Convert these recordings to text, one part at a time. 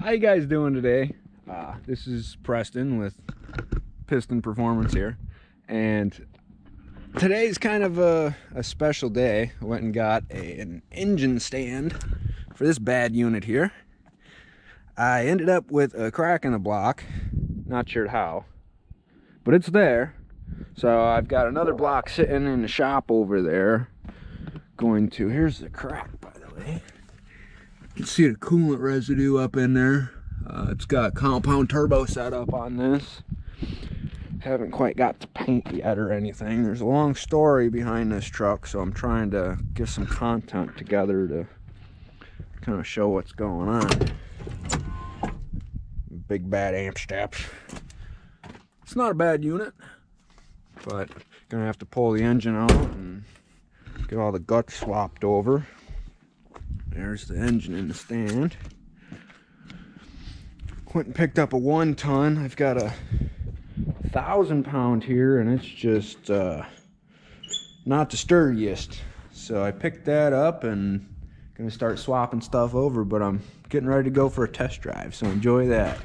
How you guys doing today? Uh, this is Preston with Piston Performance here. And today's kind of a, a special day. I went and got a, an engine stand for this bad unit here. I ended up with a crack in the block. Not sure how, but it's there. So I've got another block sitting in the shop over there. Going to, here's the crack by the way. Can see the coolant residue up in there. Uh, it's got compound turbo set up on this. Haven't quite got to paint yet or anything. There's a long story behind this truck, so I'm trying to get some content together to kind of show what's going on. Big bad amp steps. It's not a bad unit, but gonna have to pull the engine out and get all the guts swapped over. There's the engine in the stand. And picked up a one ton. I've got a thousand pound here and it's just uh, not the sturdiest. So I picked that up and gonna start swapping stuff over, but I'm getting ready to go for a test drive. So enjoy that.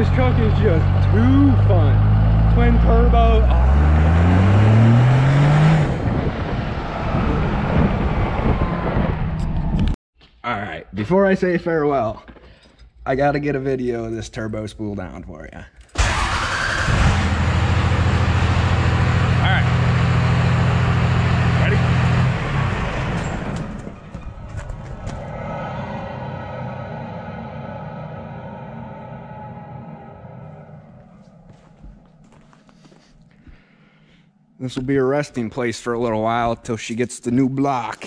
This truck is just too fun. Twin turbo. All right, before I say farewell, I gotta get a video of this turbo spool down for you. This will be a resting place for a little while till she gets the new block.